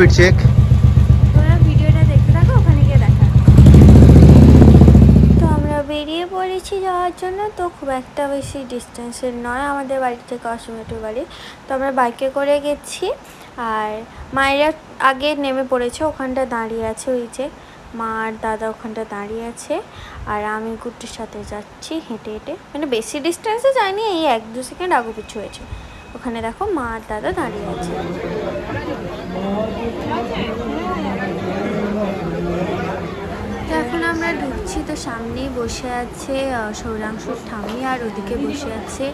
দেখো চেক তোমরা ভিডিওটা দেখতে থাকো ওখানে গিয়ে দেখা। তো আমরা বেরিয়ে পড়েছি যাওয়ার জন্য তো খুব একটা বেশি ডিস্টেন্সের নয় আমাদের বাড়ি থেকে অসমেটোর বাড়ি। তো আমরা বাইকে করে গেছি আর মায়েরা আগে নেমে পড়েছে ওখানটা দাঁড়িয়ে আছে ওই যে মা আর দাদা ওখানটা দাঁড়িয়ে আছে আর আমি কুটির সাথে যাচ্ছি হেঁটে হেঁটে। মানে বেশি ডিস্টেন্সে যাইনি এই এক দু সেকেন্ড আগু পিছু হয়েছে। ওখানে দেখো মা আর দাদা দাঁড়িয়ে আছে। এখন আমরা ঢুকছি, তো সামনেই বসে আছে সৌরাংশুর ঠাম্মি আর ওদিকে বসে আছে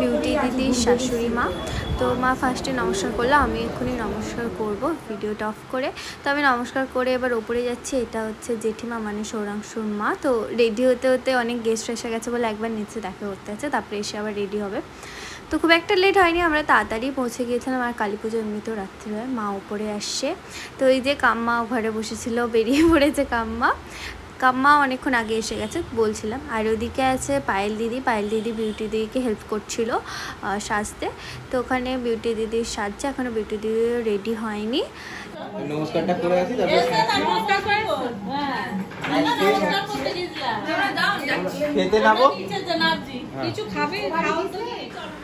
বিউটি দিদির শাশুড়ি মা। তো মা ফার্স্টে নমস্কার করল, আমি এক্ষুনি নমস্কার করব, ভিডিওটা অফ করে। তো আমি নমস্কার করে এবার ওপরে যাচ্ছি, এটা হচ্ছে জেঠিমা মানে সৌরাংশুর মা। তো রেডি হতে হতে অনেক গেস্ট এসে গেছে বলে একবার নিচে দেখা করতে আছে, তারপরে এসে আবার রেডি হবে। তো খুব একটা লেট হয়নি আমরা তাড়াতাড়ি পৌঁছে গিয়েছিলাম আর কালী পুজো এমনিতেও রাত্রি হয় মা উপরে আসছে। তো এই যে কাম্মা ঘরে বসেছিল বেরিয়ে পড়েছে কাম্মা। কাম্মা অনেকক্ষণ আগে এসে গেছে বলছিলাম। আর ওদিকে আছে পায়েল দিদি পায়েল দিদি বিউটি দিদিকে হেল্প করছিল সাজতে। তো ওখানে বিউটি দিদির সাজছে এখনও বিউটি দিদি রেডি হয়নি। নমস্কারটা করে আছি খেতে যাব কিছু খাবে খাও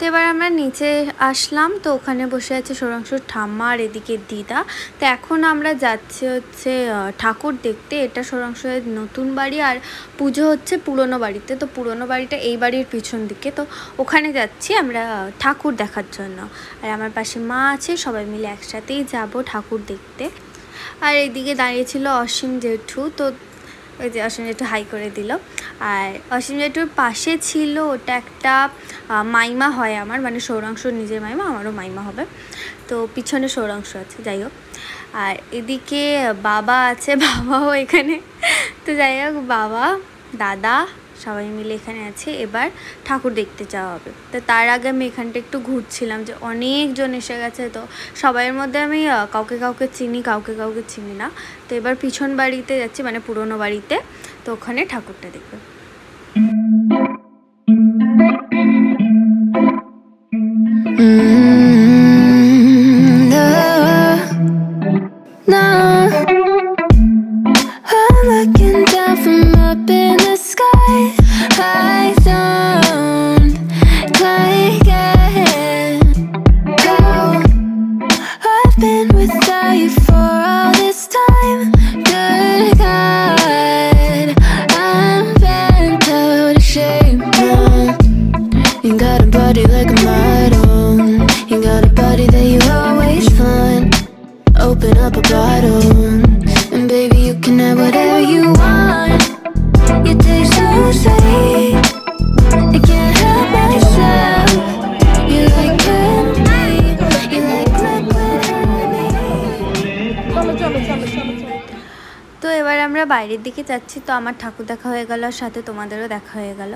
তো এবার আমরা নিচে আসলাম, তো ওখানে বসে আছে সৌরাংশুর ঠাম্মা আর এদিকে দিদা। তো এখন আমরা যাচ্ছি হচ্ছে ঠাকুর দেখতে। এটা সৌরাংশের নতুন বাড়ি আর পুজো হচ্ছে পুরনো বাড়িতে। তো পুরনো বাড়িটা এই বাড়ির পিছন দিকে। তো ওখানে যাচ্ছি আমরা ঠাকুর দেখার জন্য। আর আমার পাশে মা আছে, সবাই মিলে একসাথেই যাব ঠাকুর দেখতে। আর এইদিকে দাঁড়িয়েছিল অসীম জেঠু। তো ওই যে অসীম জেঠু হাই করে দিল। আর অসীম জেঠুর পাশে ছিল, ওটা একটা মাইমা হয় আমার মানে সৌরাংশ নিজের মাইমা, আমারও মাইমা হবে। তো পিছনে সৌরাংশ আছে, যাই হোক। আর এদিকে বাবা আছে, বাবাও এখানে। তো যাই হোক, বাবা, দাদা সবাই মিলে এখানে আছে, এবার ঠাকুর দেখতে যাওয়া হবে। তো তার আগে আমি এখানটা একটু ঘুরছিলাম যে অনেকজন এসে গেছে, তো সবাইয়ের মধ্যে আমি কাউকে কাউকে চিনি, কাউকে কাউকে চিনি না। তো এবার পিছন বাড়িতে যাচ্ছি মানে পুরনো বাড়িতে, তো ওখানে ঠাকুরটা দেখবে। Like a model. You got a body that you always find. Open up a bottle, দিকে যাচ্ছি, তো আমার ঠাকুর দেখা হয়ে গেল আর সাথে তোমাদেরও দেখা হয়ে গেল।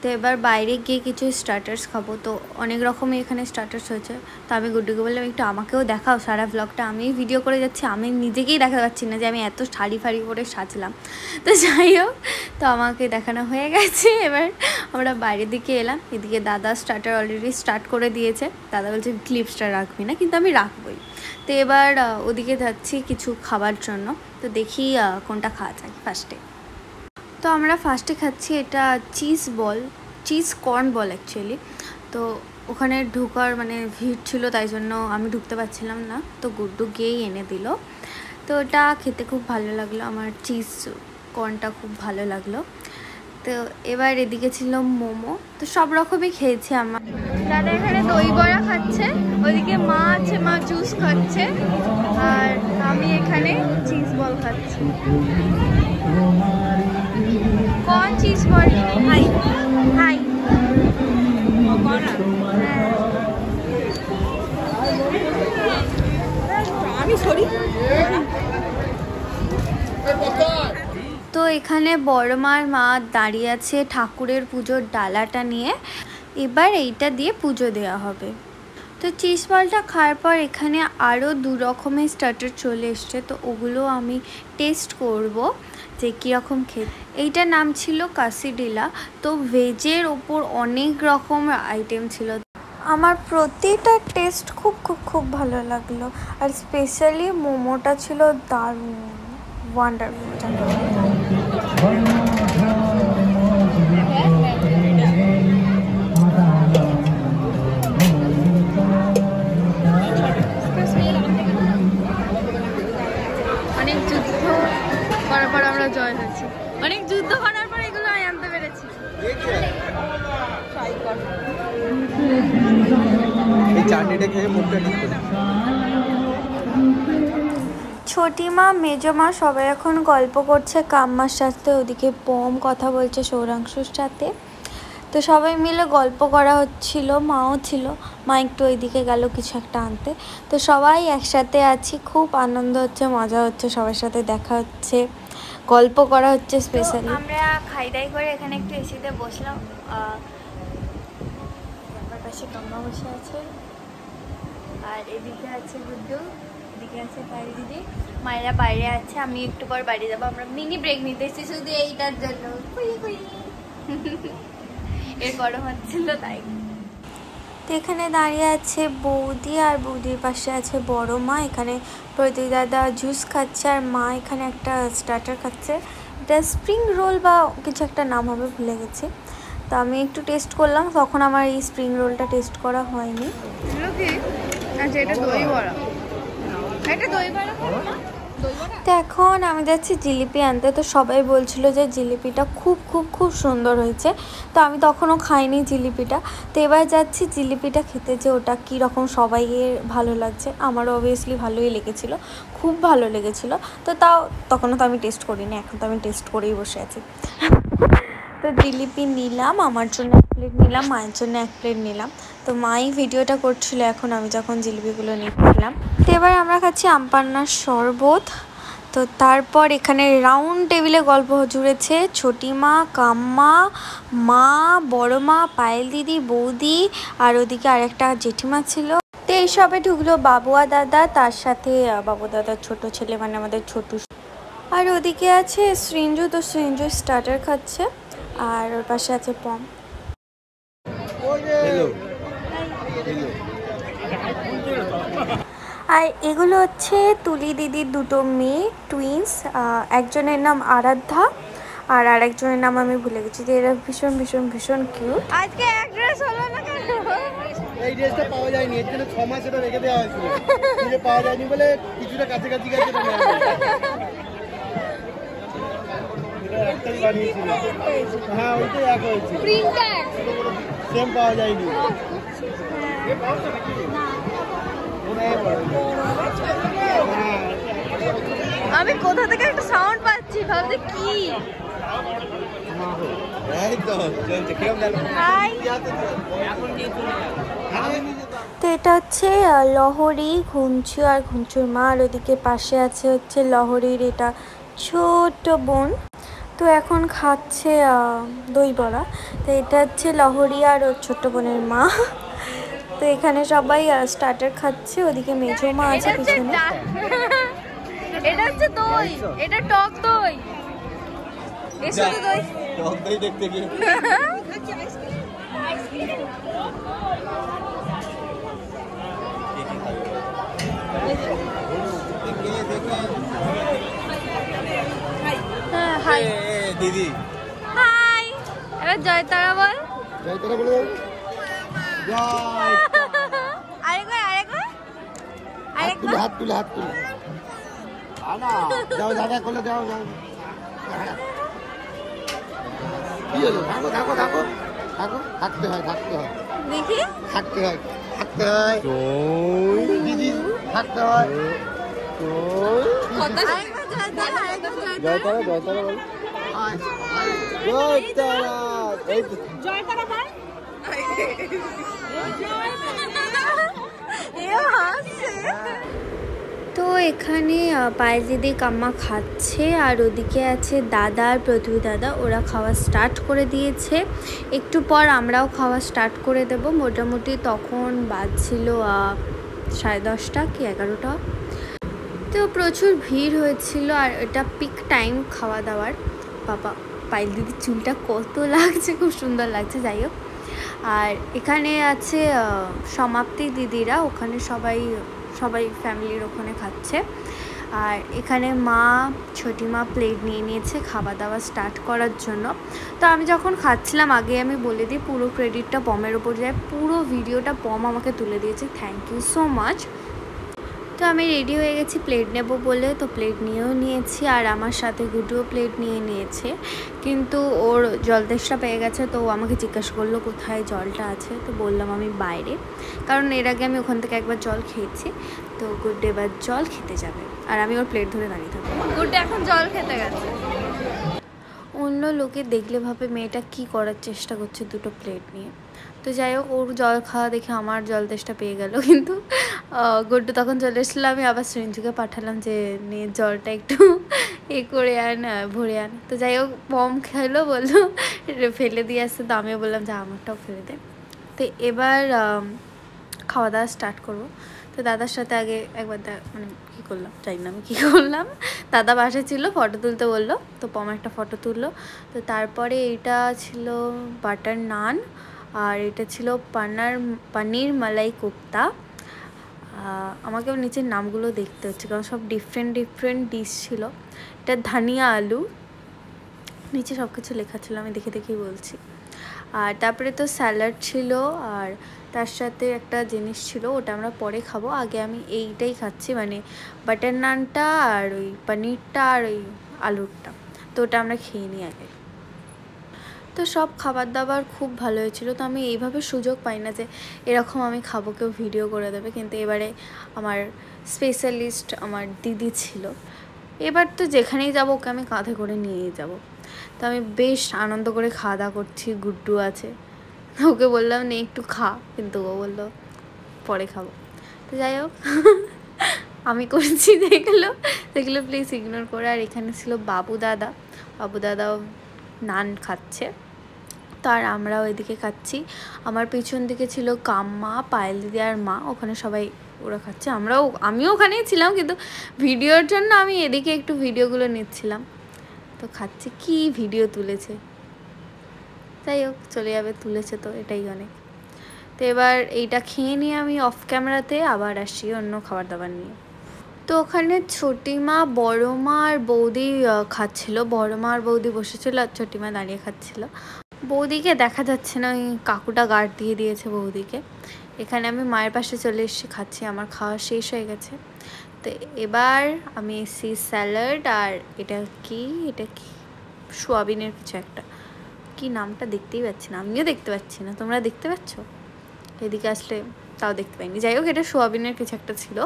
তো এবার বাইরে গিয়ে কিছু স্টার্টার্স খাব। তো অনেক রকমই এখানে স্টার্টার্স হয়েছে। তো আমি গুড্ডুকে বললাম, একটু আমাকেও দেখাও সারা ব্লগটা আমি ভিডিও করে যাচ্ছি, আমি নিজেকেই দেখা পারছি না যে আমি এত শাড়ি ফাড়ি করে সাজলাম। তো যাই হোক, তো আমাকে দেখানো হয়ে গেছে। এবার আমরা বাইরের দিকে এলাম। এদিকে দাদা স্টার্টার অলরেডি স্টার্ট করে দিয়েছে। দাদা বলছে ক্লিপসটা রাখবি না, কিন্তু আমি রাখবই। তো এবার ওদিকে যাচ্ছি কিছু খাবার জন্য। তো দেখি কোনটা খাওয়া যায় ফার্স্টে তো আমরা ফার্স্টে খাচ্ছি এটা cheese ball cheese corn ball actually তো ওখানে ঢুকার মানে ভিড় ছিল, তাই জন্য আমি ঢুকতে পারছিলাম না। তো গুড্ডু গিয়েই এনে দিল। তো এটা খেতে খুব ভালো লাগল, আমার চিজ কর্নটা খুব ভালো লাগল। তো এবার এদিকে ছিল মোমো। তো সব রকমই খেয়েছি আমার। দাদা এখানে দই বড়া খাচ্ছে ওইদিকে মা আছে মা জুস খাচ্ছে আর আমি এখানে চিজ বল খাচ্ছি। কোন চিজ বল হাই। হাই। আমি সরি। তো এখানে বড়মার মা দাঁড়িয়ে আছে ঠাকুরের পুজোর ডালাটা নিয়ে। এবার এইটা দিয়ে পুজো দেওয়া হবে। তো চিজ বলটা খাওয়ার পর এখানে আরও দু রকমের স্টার্টার চলে এসছে। তো ওগুলো আমি টেস্ট করব যে কীরকম খেতে এইটার নাম ছিল কাসিডিলা। তো ভেজের ওপর অনেক রকম আইটেম ছিল। আমার প্রতিটা টেস্ট খুব খুব খুব ভালো লাগল। আর স্পেশালি মোমোটা ছিল দারুণ, ওয়ান্ডারফুল। অনেক যুদ্ধ করার পর আমরা জয় হয়েছি। অনেক যুদ্ধ করার পর এগুলো আমি আনতে পেরেছি। এই চাটনিটা খেয়ে মুখটা ঠিক করে। ছোটিমা মেজমা সবাই এখন গল্প করছে কাম্মার সাথে ওদিকে পম কথা বলছে সৌরাংশুর সাথে। তো সবাই মিলে গল্প করা হচ্ছিল মাও ছিল মা একটু ওইদিকে গেল কিছু একটা আনতে। তো সবাই একসাথে আছি খুব আনন্দ হচ্ছে মজা হচ্ছে সবার সাথে দেখা হচ্ছে গল্প করা হচ্ছে স্পেশালি আমরা খাই দাই করে এখানে একটু এসিতে বসলাম আমার পাশে কাম্মা বসে আছে আর এদিকে আছে গুড্ডু আছে পায়েল দিদি মায়েরা বাইরে আছে আমি একটু পর বাড়ি যাব। আমরা মিনি ব্রেক নিতে এসেছি শুধু এইটার জন্য। কুই কুই। এর গরম হচ্ছিল তাই। তো এখানে দাঁড়িয়ে আছে বৌদি আর বৌদির পাশে আছে বড় মা। এখানে প্রতীক দাদা জুস খাচ্ছে আর মা এখানে একটা স্টার্টার খাচ্ছে। এটা স্প্রিং রোল বা কিছু একটা নাম হবে ভুলে গেছি। তো আমি একটু টেস্ট করলাম তখন আমার এই স্প্রিং রোলটা টেস্ট করা হয়নি। আচ্ছা এটা দই বড়া। তো এখন আমি যাচ্ছি জিলিপি আনতে। তো সবাই বলছিল যে জিলিপিটা খুব খুব খুব সুন্দর হয়েছে। তো আমি তখনও খাইনি জিলিপিটা। তো এবার যাচ্ছি জিলিপিটা খেতে যে ওটা কী রকম সবাইয়ের ভালো লাগছে। আমারও অবভিয়াসলি ভালোই লেগেছিলো। খুব ভালো লেগেছিলো। তো তাও তখনও তো আমি টেস্ট করিনি। এখন তো আমি টেস্ট করেই বসে আছি। তো জিলিপি নিলাম। আমার জন্য এক প্লেট নিলাম, মায়ের জন্য এক প্লেট নিলাম। তো মাই ভিডিওটা করছিল এখন, আমি যখন জিলিপিগুলো নিচ্ছিলাম তো এবার আমরা খাচ্ছি আমপান্নার শরবত। তো তারপর এখানে রাউন্ড টেবিলে গল্প জুড়েছে, ছোটিমা, কাম্মা, মা বড় মা পায়েল দিদি, বৌদি, আর ওদিকে আরেকটা জেঠিমা ছিল। তো এইসবে ঢুকলো বাবুয়া দাদা, তার সাথে বাবু দাদার ছোট ছেলে মানে আমাদের ছোটু। আর ওদিকে আছে সৃঞ্জু, তো সৃঞ্জু স্টার্টার খাচ্ছে, আর ওর পাশে আছে পম। আর এগুলো হচ্ছে তুলি দিদির দুটো মেয়ে টুইন্স একজনের নাম আরাধ্যা আর আরেকজনের নাম আমি ভুলে গেছি যে এরা ভীষণ ভীষণ ভীষণ কিউট আজকে এক ড্রেস হলো না কেন? এই ড্রেসটা পাওয়া যায়নি এর জন্য ছ মাস এটা রেখে দেওয়া হয়েছিল। পাওয়া যায়নি বলে কিছুটা গেছে একটাই বানিয়েছিল। হ্যাঁ ওইটাই এক হয়েছে সেম পাওয়া যায়নি। হ্যাঁ আমি কোথা থেকে একটা সাউন্ড পাচ্ছি? ভাবছি কি? তো এটা হচ্ছে লহরি ঘুঞ্চু আর ঘুঞ্চুর মা, আর ওদিকে পাশে আছে হচ্ছে লহরির এটা ছোট বোন। তো এখন খাচ্ছে দই বড়া। তো এটা হচ্ছে লহরি আর ওর ছোট্ট বোনের মা। তো এখানে সবাই স্টার্টার খাচ্ছে ওদিকে মেজো মা আছে পিছনে। এটা হচ্ছে দই এটা টক দই। এর সাথে দই? টক দই দেখতে গিয়ে। হ্যাঁ দিদি। হাই এবার জয়তারা বল। জয় তারা বলে জয় আরেকবার আরেকবার হাত তুলে হাত তুলে তুলে। যাও দাদা করলে যাও যাও। কি হলো? থাকো থাকো থাকো। থাকো থাকতে হয় থাকতে হয়। দেখি। থাকতে হয় থাকতে হয়। দিদি থাকতে হয়। আরেকবার আরেকবার জয় তারা জয় তারা বল। জয় তারা। এই তো। এও হাসছে। তো এখানে পায়েল দিদি কাম্মা খাচ্ছে আর ওদিকে আছে দাদা আর পৃথিবী দাদা। ওরা খাওয়া স্টার্ট করে দিয়েছে। একটু পর আমরাও খাওয়া স্টার্ট করে দেব। মোটামুটি তখন বাজছিল সাড়ে দশটা কি এগারোটা। তো প্রচুর ভিড় হয়েছিল আর এটা পিক টাইম খাওয়া দাওয়ার। বাবা পাইল দিদির চুলটা কত লাগছে, খুব সুন্দর লাগছে। যাই হোক আর এখানে আছে সমাপ্তি দিদিরা, ওখানে সবাই সবাই ফ্যামিলির ওখানে খাচ্ছে। আর এখানে মা ছোটি মা প্লেট নিয়ে নিয়েছে খাওয়া দাওয়া স্টার্ট করার জন্য। তো আমি যখন খাচ্ছিলাম, আগে আমি বলে দিই, পুরো ক্রেডিটটা পমের ওপর যায়। পুরো ভিডিওটা পম আমাকে তুলে দিয়েছে। থ্যাংক ইউ সো মাচ তো আমি রেডি হয়ে গেছি প্লেট নেব বলে। তো প্লেট নিয়েও নিয়েছি আর আমার সাথে গুডুও প্লেট নিয়ে নিয়েছে। কিন্তু ওর জল তেষ্টা পেয়ে গেছে তো ও আমাকে জিজ্ঞাসা করল কোথায় জলটা আছে? তো বললাম আমি বাইরে। কারণ এর আগে আমি ওখান থেকে একবার জল খেয়েছি। তো গুড্ডে এবার জল খেতে যাবে। আর আমি ওর প্লেট ধরে দাঁড়িয়ে থাকব। গুড্ডে এখন জল খেতে গেছে। অন্য লোকে দেখলে ভাবে মেয়েটা কি করার চেষ্টা করছে দুটো প্লেট নিয়ে। তো যাই হোক, ওর জল খাওয়া দেখে আমার জল তেষ্টা পেয়ে গেল। কিন্তু গুড্ডু তখন চলে এসেছিল, আমি আবার সৃঞ্জুকে পাঠালাম যে নিয়ে জলটা একটু এ করে আন ভরে আন। তো যাই হোক পম খেলো, বলল ফেলে দিয়ে আসতে তো আমিও বললাম, যে, আমারটাও ফেলে দে। তো এবার খাওয়া দাওয়া স্টার্ট করব। তো দাদার সাথে আগে একবার মানে কী করলাম, জানি না আমি কী করলাম। দাদা বাসা ছিল ফটো তুলতে বলল, তো পম একটা ফটো তুললো। তো তারপরে এটা ছিল বাটার নান আর এটা ছিল পানার পানির মালাই কোপ্তা। আমাকেও নিচের নামগুলো দেখতে হচ্ছে, কারণ সব ডিফারেন্ট ডিফারেন্ট ডিশ ছিল। এটা ধানিয়া আলু। নিচে সব কিছু লেখা ছিল, আমি দেখে দেখেই বলছি। আর তারপরে তো স্যালাড ছিল, আর তার সাথে একটা জিনিস ছিল, ওটা আমরা পরে খাব। আগে আমি এইটাই খাচ্ছি মানে বাটার নানটা আর ওই পনিরটা আর ওই আলুরটা। তো ওটা আমরা খেয়ে নিই আগে। তো সব খাবার দাবার খুব ভালো হয়েছিল, তো আমি এইভাবে সুযোগ পাই না যে এরকম আমি খাব, কেউ ভিডিও করে দেবে। কিন্তু এবারে আমার স্পেশালিস্ট আমার দিদি ছিল। এবার তো যেখানেই যাব, ওকে আমি কাঁধে করে নিয়েই যাব। তো আমি বেশ আনন্দ করে খাওয়া দাওয়া করছি, গুড্ডু আছে। ওকে বললাম, নে, একটু খা। কিন্তু ও বলল, পরে খাব। তো যাই হোক, আমি করছি, দেখল দেখল প্লিজ ইগনোর করে। আর এখানে ছিল বাবু দাদা। বাবু দাদাও নান খাচ্ছে। তো আর আমরাও এদিকে খাচ্ছি। আমার পিছন দিকে ছিল কাম্মা, পায়েল দিদি আর মা। ওখানে সবাই ওরা খাচ্ছে। আমরাও, আমিও ওখানেই ছিলাম, কিন্তু ভিডিওর জন্য আমি এদিকে একটু ভিডিওগুলো নিচ্ছিলাম। তো খাচ্ছে। কি ভিডিও তুলেছে? যাই হোক, চলে যাবে। তুলেছে তো, এটাই অনেক। তো এবার এইটা খেয়ে নিয়ে আমি অফ ক্যামেরাতে আবার আসি অন্য খাবার দাবার নিয়ে। তো ওখানে ছোটিমা বড় মা আর বৌদি খাচ্ছিল। বড় মা আর বৌদি বসেছিল আর ছোটিমা দাঁড়িয়ে খাচ্ছিল। বৌদিকে দেখা যাচ্ছে না, ওই কাকুটা গার্ড দিয়ে দিয়েছে বৌদিকে। এখানে আমি মায়ের পাশে চলে এসেছি, খাচ্ছি, আমার খাওয়া শেষ হয়ে গেছে। তো এবার আমি এসেছি স্যালাড, আর এটা কি? এটা কি? সোয়াবিনের কিছু একটা। কি নামটা দেখতেই পাচ্ছি না, আমিও দেখতে পাচ্ছি না, তোমরা দেখতে পাচ্ছ? এদিকে আসলে তাও দেখতে পাইনি। যাই হোক, এটা সোয়াবিনের কিছু একটা ছিল।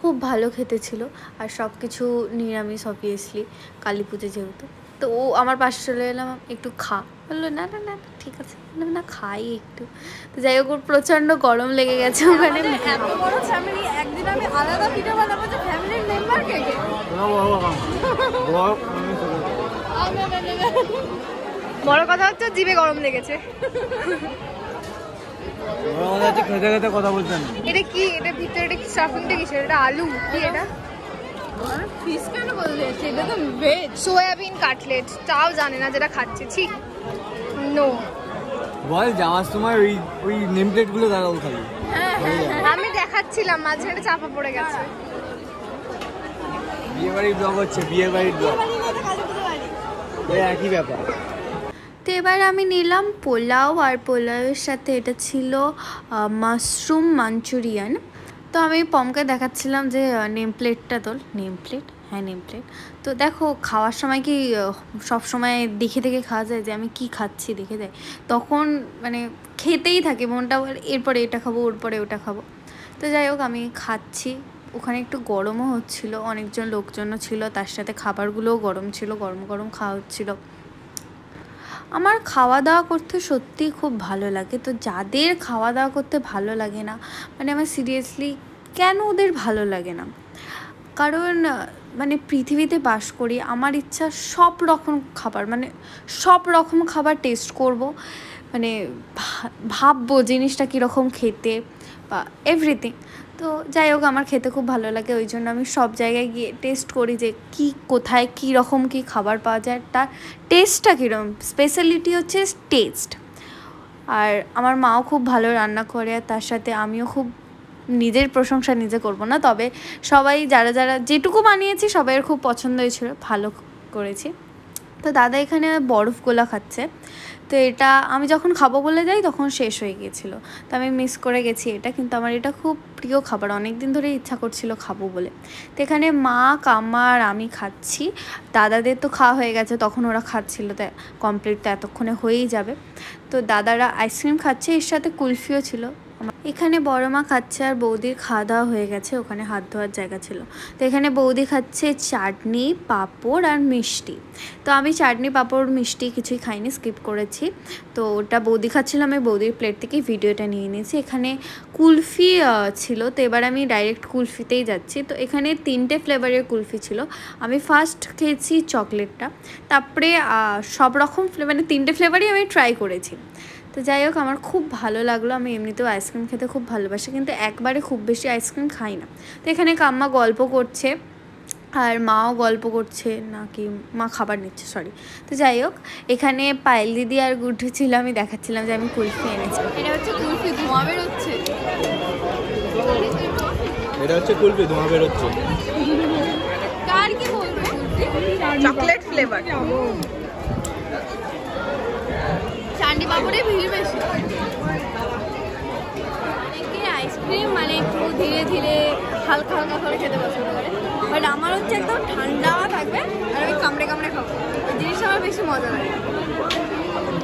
খুব ভালো খেতে ছিল, আর সব কিছু নিরামিষ অবভিয়াসলি কালী পুজো যেহেতু। তো ও আমার পাশে চলে এলাম একটু খা। বলল না না না ঠিক আছে। বললাম না খাই একটু। তো যাই হোক ওর প্রচণ্ড গরম লেগে গেছে ওখানে। বড় একদিন আমি আলাদা ভিডিও বানাবো যে ফ্যামিলির মেম্বার কে কে? বড় কথা হচ্ছে জিভে গরম লেগেছে। খেতে খেতে কথা বলতেন এটা কি? এটা ভিতরে এটা কি স্টাফিংটা কিসের? এটা আলু কি এটা? ফিশ কেন বললে? সেটা তো ভেজ সোয়াবিন কাটলেট তাও জানে না যেটা খাচ্ছে। ঠিক নো বল যাওয়ার সময় ওই ওই নেম প্লেটগুলো দাঁড়াও খালি। আমি দেখাচ্ছিলাম মাঝখানে চাপা পড়ে গেছে। বিয়ে বাড়ির ব্লগ হচ্ছে বিয়ে বাড়ির ব্লগ একই ব্যাপার। তো এবার আমি নিলাম পোলাও আর পোলাওয়ের সাথে এটা ছিল মাশরুম মাঞ্চুরিয়ান তো আমি পমকে দেখাচ্ছিলাম যে নেম প্লেটটা তোল নেম প্লেট হ্যাঁ নেম প্লেট তো দেখো, খাওয়ার সময় কি সব সময় দেখে দেখে খাওয়া যায় যে, আমি কি খাচ্ছি দেখে যায় তখন মানে খেতেই থাকে, মনটা এরপরে এটা খাব ওর পরে ওটা খাব। তো যাই হোক, আমি খাচ্ছি। ওখানে একটু গরমও হচ্ছিল, অনেকজন লোকজনও ছিল, তার সাথে খাবারগুলোও গরম ছিল, গরম গরম খাওয়া হচ্ছিল। আমার খাওয়া দাওয়া করতে সত্যিই খুব ভালো লাগে। তো যাদের খাওয়া দাওয়া করতে ভালো লাগে না মানে আমার সিরিয়াসলি কেন ওদের ভালো লাগে না? কারণ মানে পৃথিবীতে বাস করি, আমার ইচ্ছা সব রকম খাবার মানে সব রকম খাবার টেস্ট করব। মানে ভাববো জিনিসটা কীরকম খেতে। বা এভরিথিং তো যাই হোক, আমার খেতে খুব ভালো লাগে, ওই জন্য আমি সব জায়গায় গিয়ে টেস্ট করি যে কি, কোথায় কী রকম কী খাবার পাওয়া যায়। তার টেস্টটা কীরকম স্পেশালিটি হচ্ছে টেস্ট আর আমার মাও খুব ভালো রান্না করে, আর তার সাথে আমিও খুব নিজের প্রশংসা নিজে করব না, তবে সবাই যারা যারা যেটুকু বানিয়েছি সবাইয়ের খুব পছন্দ হয়েছিল ভালো করেছি। তো দাদা এখানে বরফ গোলা খাচ্ছে। তো এটা আমি যখন খাব বলে যাই, তখন শেষ হয়ে গিয়েছিল। তো আমি মিস করে গেছি এটা, কিন্তু আমার এটা খুব প্রিয় খাবার। অনেক দিন ধরে ইচ্ছা করছিল খাব বলে। তো এখানে মা কামার আমি খাচ্ছি। দাদাদের তো খাওয়া হয়ে গেছে, তখন ওরা খাচ্ছিল। তো কমপ্লিট তো এতক্ষণে হয়েই যাবে। তো দাদারা আইসক্রিম খাচ্ছে, এর সাথে কুলফিও ছিল। এখানে বড় মা খাচ্ছে আর বৌদির খাওয়া দাওয়া হয়ে গেছে, ওখানে হাত ধোয়ার জায়গা ছিল। তো এখানে বৌদি খাচ্ছে চাটনি, পাঁপড় আর মিষ্টি। তো আমি চাটনি, পাঁপড়, মিষ্টি কিছুই খাইনি, স্কিপ করেছি। তো ওটা বৌদি খাচ্ছিল, আমি বৌদির প্লেট থেকেই ভিডিওটা নিয়ে নিয়েছি। এখানে কুলফি ছিল। তো এবার আমি ডাইরেক্ট কুলফিতেই যাচ্ছি। তো এখানে তিনটে ফ্লেভারের কুলফি ছিল। আমি ফার্স্ট খেয়েছি চকলেটটা তারপরে সব রকম মানে তিনটে ফ্লেভারই আমি ট্রাই করেছি। তো যাই হোক আমার খুব ভালো লাগল। আমি এমনিতেও আইসক্রিম খেতে খুব ভালোবাসি কিন্তু একবারে খুব বেশি আইসক্রিম খাই না। তো এখানে কাম্মা গল্প করছে আর মাও গল্প করছে নাকি মা খাবার নিচ্ছে সরি তো যাই হোক এখানে পায়েল দিদি আর গুড্ডু ছিল আমি দেখাচ্ছিলাম যে আমি কুলফি এনেছি। এটা হচ্ছে কুলফি ধোঁয়া বেরোচ্ছে। এটা হচ্ছে কুলফি ধোঁয়া বেরোচ্ছে। কার কি বলব? Chocolate flavour. পাপড়ে ভিড় বেশি। অনেকে আইসক্রিম মানে একটু ধীরে ধীরে হালকা হালকা করে খেতে পছন্দ করে। বাট আমার হচ্ছে একদম ঠান্ডা থাকবে আর আমি কামড়ে কামড়ে খাব। ওই জিনিসটা আমার বেশি মজা লাগে।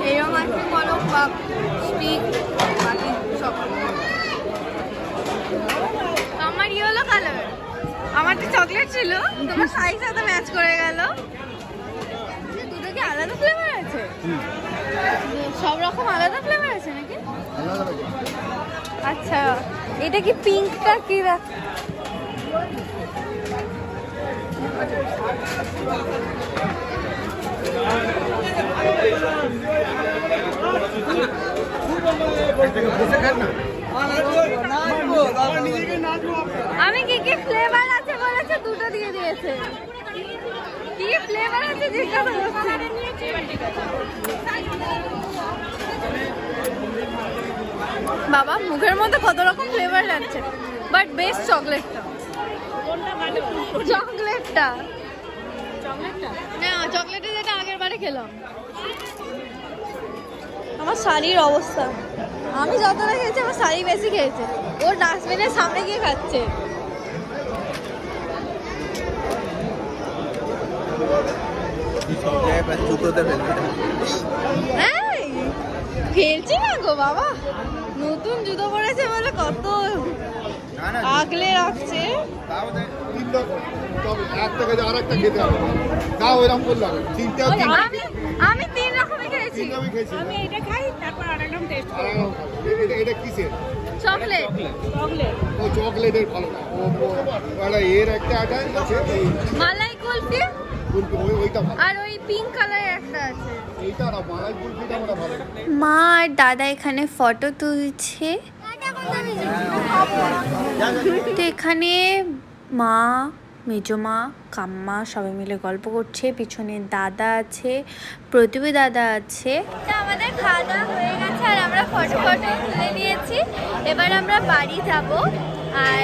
এইরকম আইসক্রিম বলো বা স্টিক বাকি সব। আমার ইয়েলো কালার আমার তো চকলেট ছিল, তোমার সাইজ সাথে ম্যাচ করে গেল। দুটো কি আলাদা ফ্লেভার আছে? সব রকম আলাদা ফ্লেভার আছে নাকি? আচ্ছা এটা কি পিঙ্কটা কি আমি কি কি ফ্লেভার আছে বলেছে? দুটো দিয়ে দিয়েছে। কি ফ্লেভার আছে বাবা, মুখের মধ্যে কত রকম ফ্লেভার লাগছে। বাট বেস্ট চকলেটটা চকলেটটা না চকলেটের যেটা আগের বারে খেলাম। আমার শাড়ির অবস্থা। আমি যতটা খেয়েছি, আমার শাড়ি বেশি খেয়েছে। ও ডাস্টবিনের সামনে গিয়ে খাচ্ছে সব জায়গায় জুতোতে ফেলছি না গো বাবা নতুন জুতো পরেছে বলে কত আগলে রাখছে আমি তিন রকমই খেয়েছি আমি এটা খাই তারপর আরেকদম টেস্ট আর এটা এটা কিসের চকলেট চকলেট ও চকলেটের ভালো না ও একটা এর একটা আছে মালাই কুলফি আর ওই পিঙ্ক কালারের একটা আছে। মা আর দাদা এখানে ফটো তুলছে। তো এখানে মা মেজো মা কাম্মা সবাই মিলে গল্প করছে। পিছনে দাদা আছে প্রতিবী দাদা আছে। আমাদের খাওয়া দাওয়া হয়ে গেছে আর আমরা ফটো ফটো তুলে নিয়েছি। এবার আমরা বাড়ি যাব। আর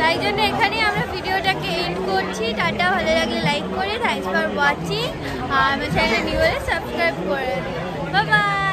তাই জন্য এখানে আমরা ভিডিওটাকে এন্ড করছি। টাটা, ভালো লাগলে লাইক করে থ্যাংকস ফর ওয়াচিং আর আমার চ্যানেল নিউ হলে সাবস্ক্রাইব করে বাবা বাই